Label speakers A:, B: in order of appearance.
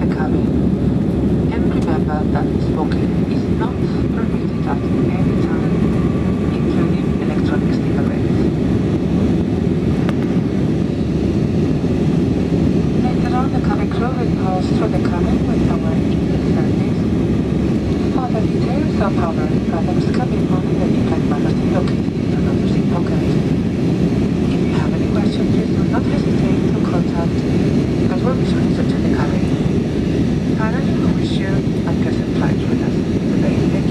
A: the cabin. And remember that smoking is not permitted at any time, including electronic cigarettes. Later on, the cabin crew will pass through the cabin with our English service. Further details of our problems can be found in the impact magazine located in the noticing pocket question, please do not hesitate to contact because we'll be sure to the cabin. I will wish you a pleasant flight with us today.